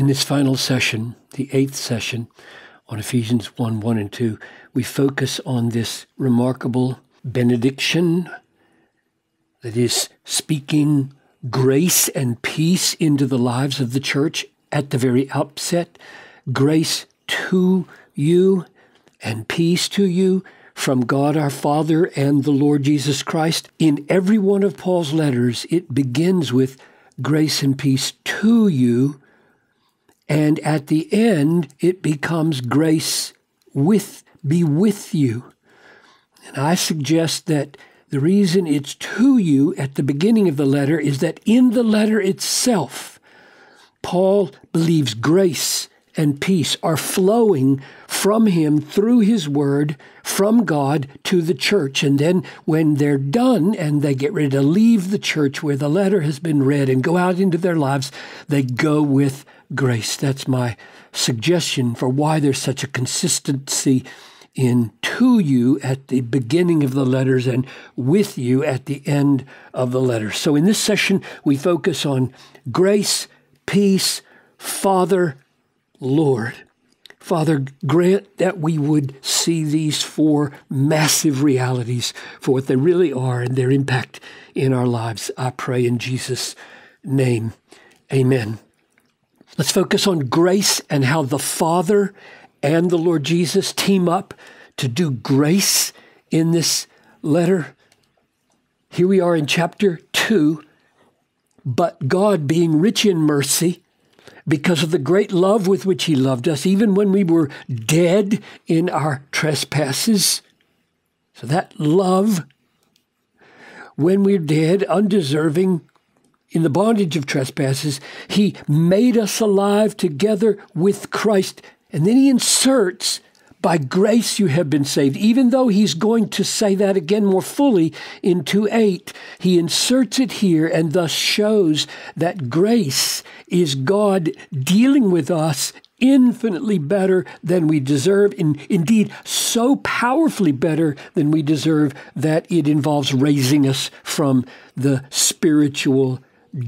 In this final session, the eighth session on Ephesians 1 1 and 2, we focus on this remarkable benediction that is speaking grace and peace into the lives of the church at the very outset. Grace to you and peace to you from God our Father and the Lord Jesus Christ. In every one of Paul's letters, it begins with grace and peace to you. And at the end, it becomes grace with, be with you. And I suggest that the reason it's to you at the beginning of the letter is that in the letter itself, Paul believes grace and peace are flowing from him through his word from God to the church. And then when they're done and they get ready to leave the church where the letter has been read and go out into their lives, they go with grace. That's my suggestion for why there's such a consistency in to you at the beginning of the letters and with you at the end of the letter. So in this session, we focus on grace, peace, Father, Lord. Father, grant that we would see these four massive realities for what they really are and their impact in our lives. I pray in Jesus' name. Amen. Let's focus on grace and how the Father and the Lord Jesus team up to do grace in this letter. Here we are in chapter 2. But God, being rich in mercy, because of the great love with which He loved us, even when we were dead in our trespasses. So that love, when we're dead, undeserving, in the bondage of trespasses, He made us alive together with Christ. And then He inserts by grace you have been saved. Even though he's going to say that again more fully in 2 8, he inserts it here and thus shows that grace is God dealing with us infinitely better than we deserve, in, indeed, so powerfully better than we deserve that it involves raising us from the spiritual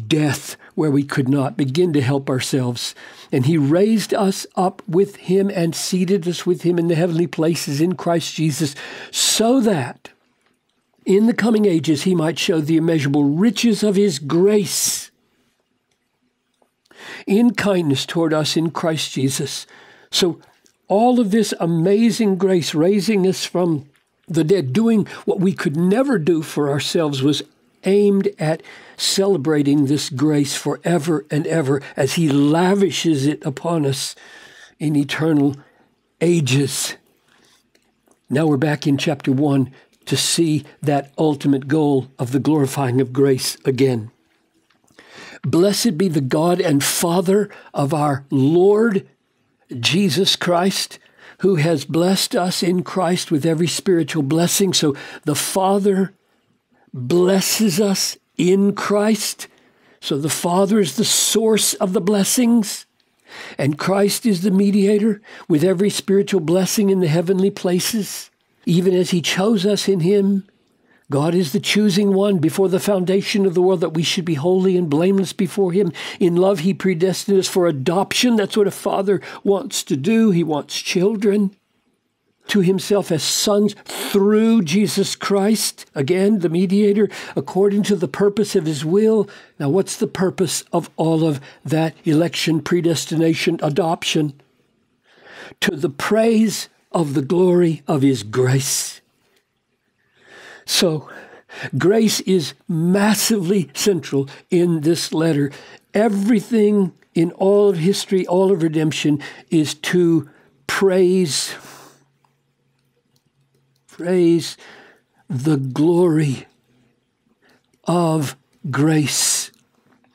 death where we could not begin to help ourselves. And he raised us up with him and seated us with him in the heavenly places in Christ Jesus, so that in the coming ages he might show the immeasurable riches of his grace in kindness toward us in Christ Jesus. So, all of this amazing grace raising us from the dead, doing what we could never do for ourselves, was aimed at celebrating this grace forever and ever as He lavishes it upon us in eternal ages. Now we're back in chapter 1 to see that ultimate goal of the glorifying of grace again. Blessed be the God and Father of our Lord Jesus Christ, who has blessed us in Christ with every spiritual blessing. So the Father blesses us in Christ. So the Father is the source of the blessings, and Christ is the mediator with every spiritual blessing in the heavenly places. Even as He chose us in Him, God is the choosing one before the foundation of the world that we should be holy and blameless before Him. In love, He predestined us for adoption. That's what a father wants to do. He wants children to himself as sons through Jesus Christ, again, the mediator, according to the purpose of his will. Now, what's the purpose of all of that election, predestination, adoption? To the praise of the glory of his grace. So, grace is massively central in this letter. Everything in all of history, all of redemption, is to praise praise the glory of grace.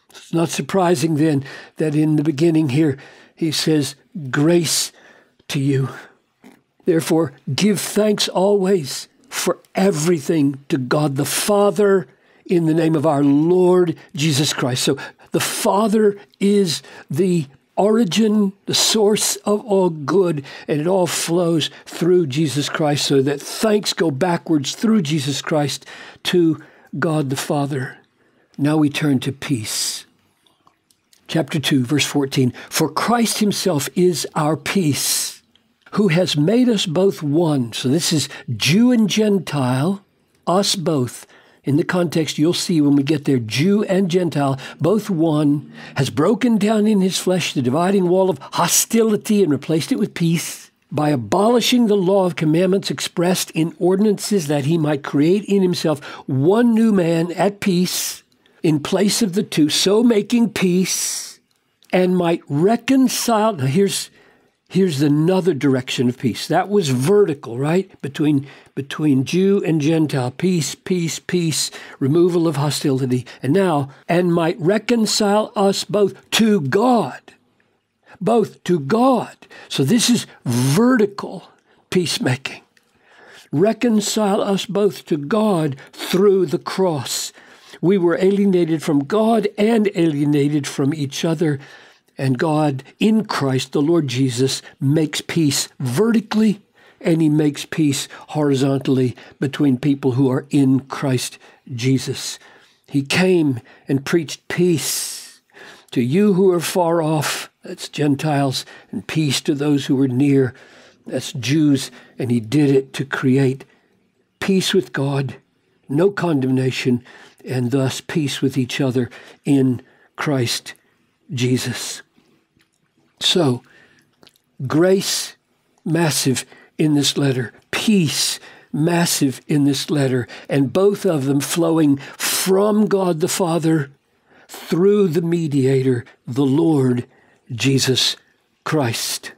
It's not surprising then that in the beginning here he says, Grace to you. Therefore, give thanks always for everything to God the Father in the name of our Lord Jesus Christ. So the Father is the origin, the source of all good, and it all flows through Jesus Christ so that thanks go backwards through Jesus Christ to God the Father. Now we turn to peace. chapter 2, verse 14. For Christ himself is our peace, who has made us both one. So this is Jew and Gentile, us both. In the context, you'll see when we get there, Jew and Gentile, both one, has broken down in his flesh the dividing wall of hostility and replaced it with peace by abolishing the law of commandments expressed in ordinances that he might create in himself one new man at peace in place of the two, so making peace and might reconcile. Now, here's, here's another direction of peace. That was vertical, right? Between, between Jew and Gentile. Peace, peace, peace, removal of hostility. And now, and might reconcile us both to God. Both to God. So this is vertical peacemaking. Reconcile us both to God through the cross we were alienated from God and alienated from each other. And God, in Christ, the Lord Jesus, makes peace vertically and he makes peace horizontally between people who are in Christ Jesus. He came and preached peace to you who are far off, that's Gentiles, and peace to those who are near, that's Jews, and he did it to create peace with God, no condemnation, and thus peace with each other in Christ Jesus. So, grace massive in this letter, peace massive in this letter, and both of them flowing from God the Father through the mediator, the Lord Jesus Christ.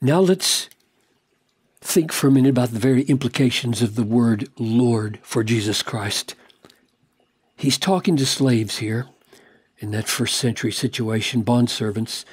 Now let's think for a minute about the very implications of the word Lord for Jesus Christ. He's talking to slaves here in that first century situation, bondservants.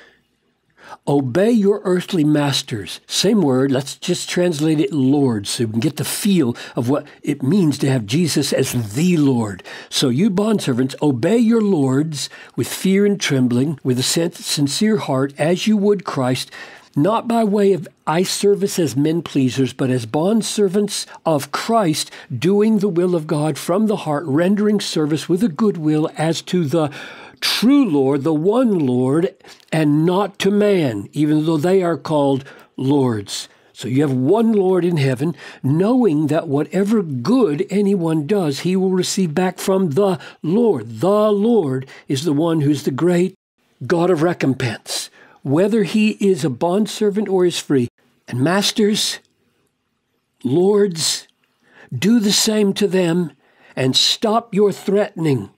Obey your earthly masters. Same word, let's just translate it Lord so we can get the feel of what it means to have Jesus as the Lord. So, you bondservants, obey your lords with fear and trembling, with a sincere heart, as you would Christ, not by way of eye service as men pleasers, but as bond servants of Christ, doing the will of God from the heart, rendering service with a good will as to the true Lord, the one Lord, and not to man, even though they are called lords. So you have one Lord in heaven, knowing that whatever good anyone does, he will receive back from the Lord. The Lord is the one who's the great God of recompense whether he is a bondservant or is free. And masters, lords, do the same to them and stop your threatening,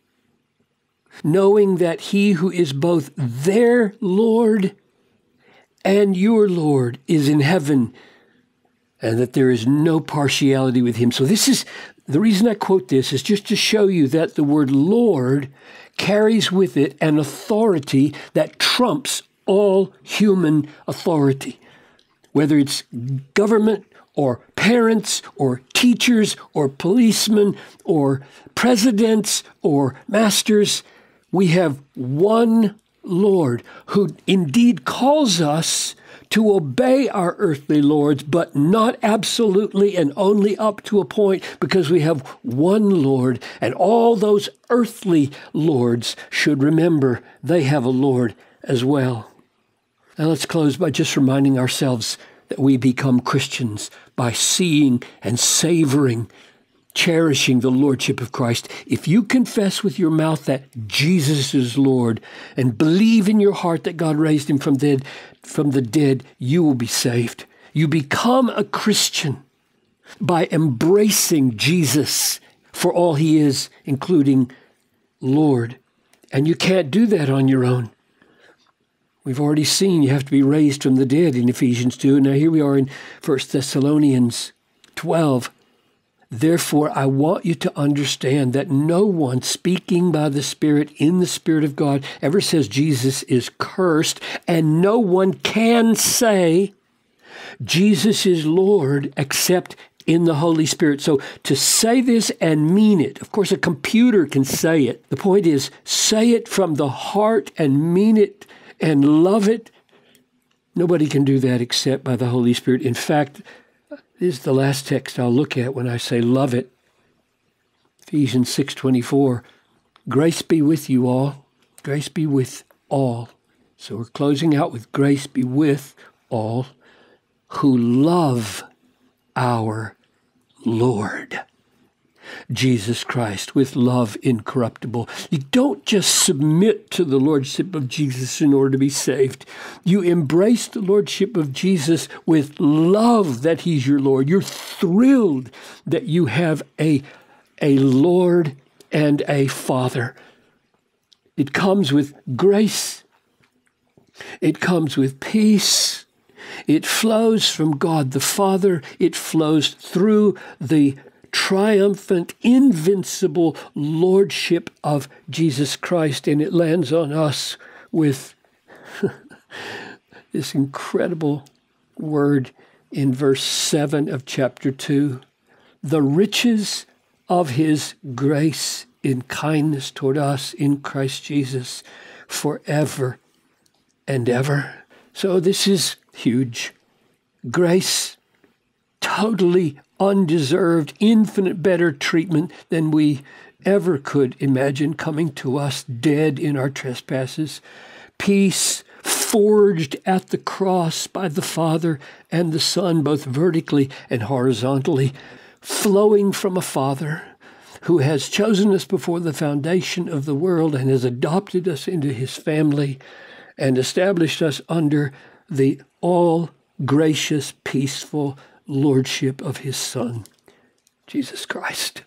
knowing that he who is both their Lord and your Lord is in heaven and that there is no partiality with him. So, this is the reason I quote this is just to show you that the word Lord carries with it an authority that trumps all human authority, whether it's government or parents or teachers or policemen or presidents or masters. We have one Lord who indeed calls us to obey our earthly lords, but not absolutely and only up to a point because we have one Lord, and all those earthly lords should remember they have a Lord as well. And let's close by just reminding ourselves that we become Christians by seeing and savoring, cherishing the Lordship of Christ. If you confess with your mouth that Jesus is Lord and believe in your heart that God raised him from, dead, from the dead, you will be saved. You become a Christian by embracing Jesus for all he is, including Lord. And you can't do that on your own. We've already seen you have to be raised from the dead in Ephesians 2. Now here we are in 1 Thessalonians 12. Therefore, I want you to understand that no one speaking by the Spirit in the Spirit of God ever says Jesus is cursed, and no one can say Jesus is Lord except in the Holy Spirit. So to say this and mean it, of course, a computer can say it. The point is, say it from the heart and mean it and love it. Nobody can do that except by the Holy Spirit. In fact, this is the last text I'll look at when I say love it. Ephesians 6:24. Grace be with you all Grace be with all. So we're closing out with grace be with all who love our Lord. Jesus Christ with love incorruptible. You don't just submit to the Lordship of Jesus in order to be saved. You embrace the Lordship of Jesus with love that He's your Lord. You're thrilled that you have a, a Lord and a Father. It comes with grace, it comes with peace. It flows from God the Father. It flows through the triumphant, invincible lordship of Jesus Christ, and it lands on us with this incredible word in verse 7 of chapter 2 the riches of his grace in kindness toward us in Christ Jesus forever and ever. So, this is huge. Grace totally undeserved, infinite better treatment than we ever could imagine coming to us dead in our trespasses. Peace forged at the cross by the Father and the Son, both vertically and horizontally, flowing from a Father who has chosen us before the foundation of the world and has adopted us into his family and established us under the all gracious, peaceful, lordship of his Son, Jesus Christ.